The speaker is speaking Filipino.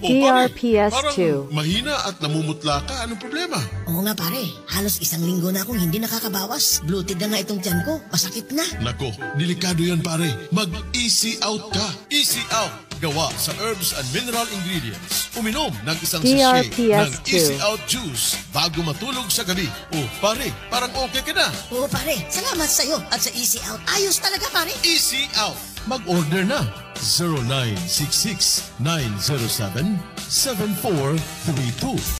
O, pare, DRPS2. parang mahina at namumutla ka. Anong problema? Oo nga pare, halos isang linggo na akong hindi nakakabawas. Bloated na nga itong tiyan ko, masakit na. Nako, delikado yan pare. Mag-easy out ka. Easy out. Gawa sa herbs and mineral ingredients. Uminom ng isang sachet ng DRPS2. Easy Out Juice bago matulog sa gabi. O, pare, parang okay ka na. Oo pare, salamat sa'yo at sa Easy Out. Ayos talaga pare. Easy Out. Mag-order na. 0966 907 7432